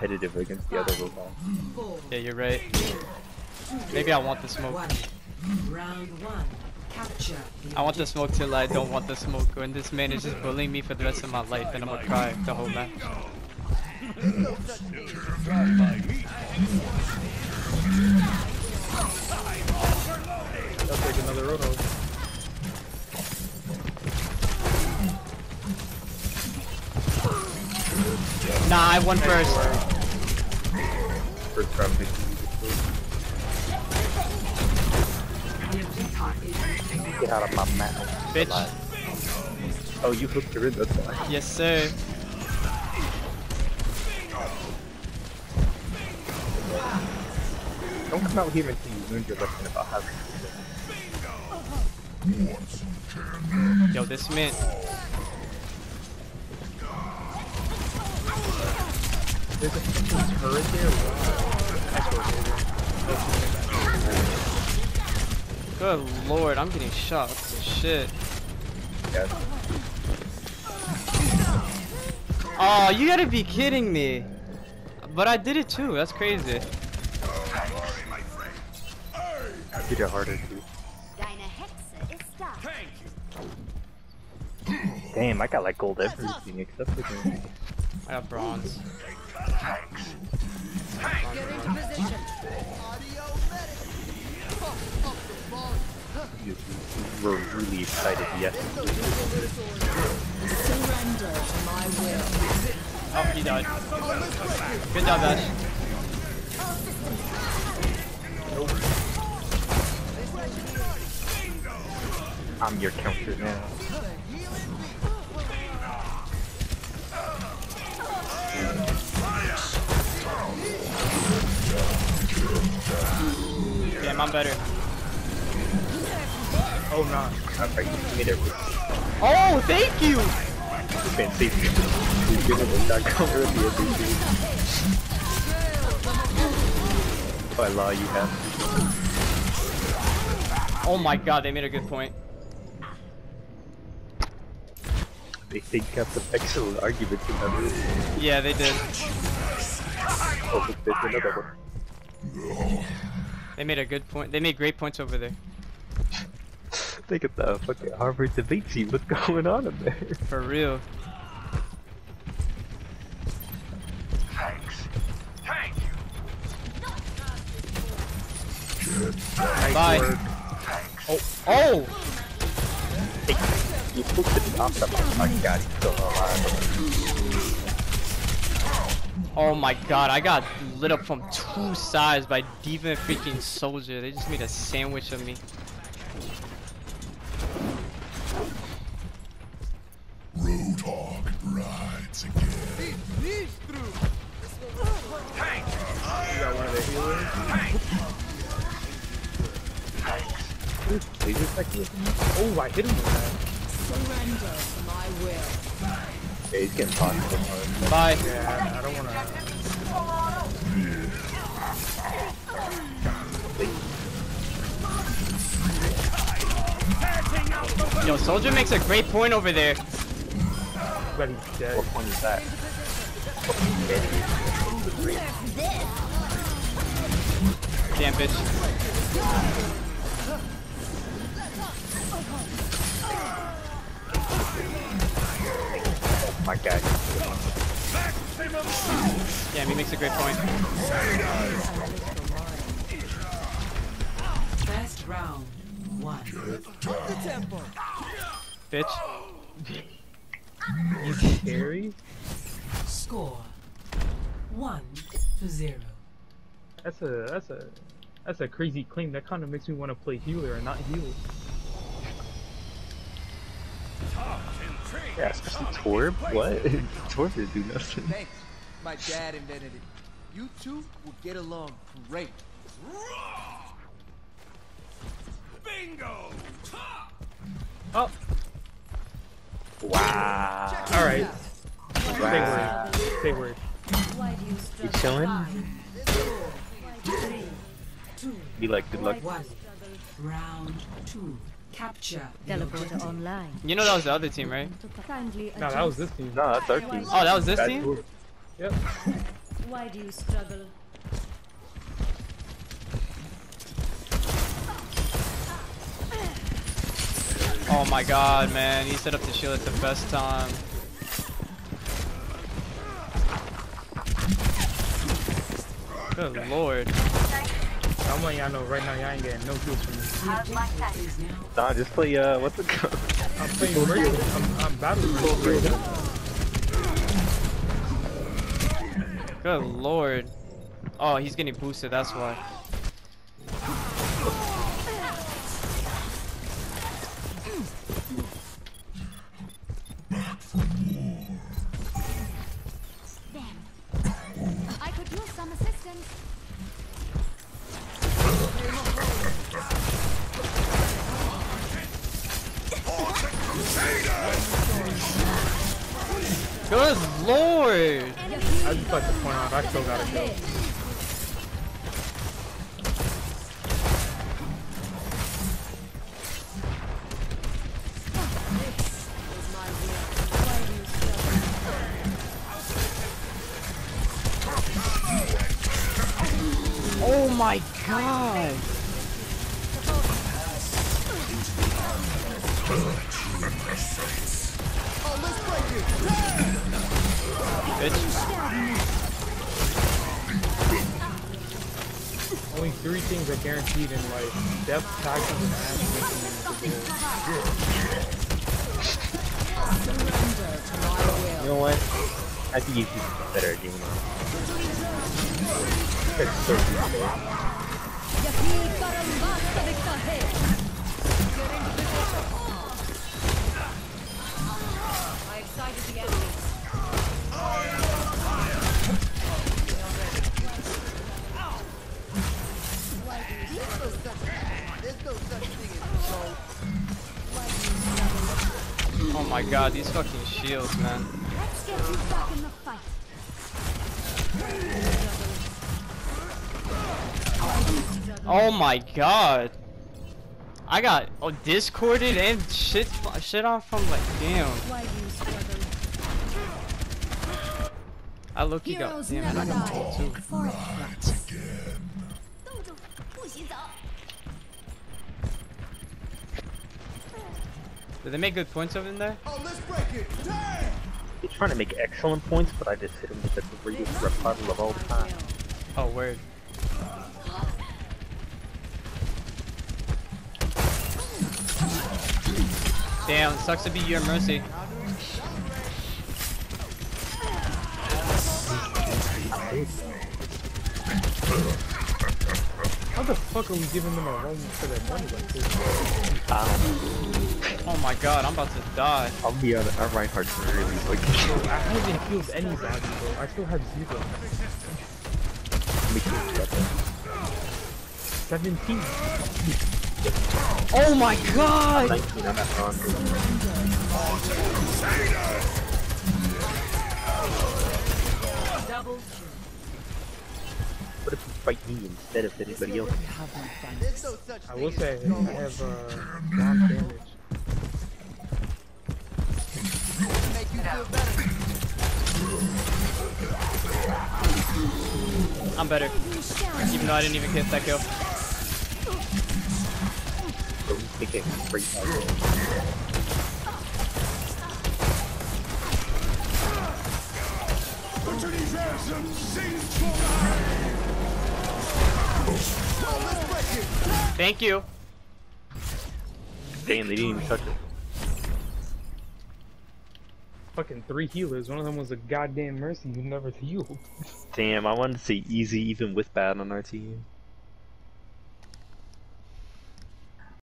competitive against the other robots. Yeah, you're right. Maybe I want the smoke. Round one. I want the smoke till I don't want the smoke, and this man is just bullying me for the rest of my life, and I'm gonna cry the whole match. I'll take another roto. Nah, I won first. First round victory. Get out of my map. Bitch. Oh, you hooked her in, that's why. Yes, sir. Don't come out here until you learned your lesson about having Yo, this man. There's a fucking turret there. Wow. Good lord, I'm getting shot. Shit. yeah. Oh, you gotta be kidding me. But I did it too. That's crazy. I did it harder too. Deine Hexe ist da. Damn, I got like gold everything except for the I got bronze. Get into position. you were really excited, yes. Surrender to my will. Oh, he died. Good job, Ash. I'm your counter now. Damn, I'm better. Oh, no. Okay, you made it. Oh, thank you! You can't save me. You give it that cover of the other dude. By law, you have oh, oh my god, they made a good point. They think that's an excellent argument to have. Yeah, they did. Oh, there's another one. They made a good point. They made great points over there. Think of the fucking Harvard debate team. What's going on in there? For real. Nice Bye. work. Oh, oh! You supposed to be off the Oh my god, he's still alive. Oh my god, I got lit up from two sides by D.Va and freaking Soldier. They just made a sandwich of me. Roadhog rides again. You got one of the healers. They just like Oh, I hit him with that. Surrender my will. Yeah, he's getting tossed. Bye. Yeah, I don't wanna. Yo, Soldier makes a great point over there. But he's dead. What point is that? Damn bitch. My guy. Yeah, he makes a great point. Best round. One. The Bitch. You scary? Score. One to zero. That's a that's a that's a crazy claim. That kind of makes me want to play healer and not heal. Yeah, especially Torb. What? Torb didn't do nothing. Thanks. My dad invented it. You two will get along great. Bingo! Oh, Wow. all right. Stay Wow. word. Stay word. You chilling? Two. Be like, good luck. One. Round two. Capture. Teleporter online. You know that was the other team, right? No, that was this team. No, that's our team. Oh, that was this That's team? Torb. Yep. Why do you struggle? Oh my god, man. He set up the shield at the best time. Good lord. I'm letting y'all know right now, y'all ain't getting no kills from me. Is now Nah, just play, uh, what's it called? I'm playing Mercy. I'm, I'm battling Mercy right now. Good lord. Oh, he's getting boosted, that's why. I could use some assistance. Good lord! I just like to point out, I still gotta go. Oh my god! Bitch. Only three things are guaranteed in life: death, taxes, and ass kicking You know what? I think you should be better at game now. It's so easy. Oh my god, these fucking shields, man. Let's get you back in the fight. Oh my god. I got oh discorded and shit shit on from like damn. Why do you struggle? I look you got damn never I got die. told too. For. Did they make good points over in there? Oh, let's break it. Damn! He's trying to make excellent points, but I just hit him with the greatest rebuttal of all time. Oh word. Damn, sucks to be your mercy. How the fuck are we giving them a run for their money like this? I. Oh my god, I'm about to die. I'll be on our Reinhardt's really like I haven't healed anybody, bro. I still have zero. make you step in. 17. Oh my god! What if you fight me instead of anybody else? There's no such I will say. I have uh, ground damage. Make you feel better. I'm better. Even though I didn't even get that kill. Thank you. Damn, they didn't even touch it. Fucking three healers. One of them was a goddamn mercy who never healed. Damn, I wanted to say easy even with bad on our team.